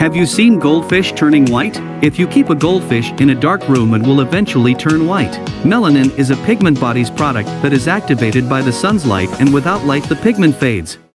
Have you seen goldfish turning white? If you keep a goldfish in a dark room it will eventually turn white. Melanin is a pigment body's product that is activated by the sun's light and without light the pigment fades.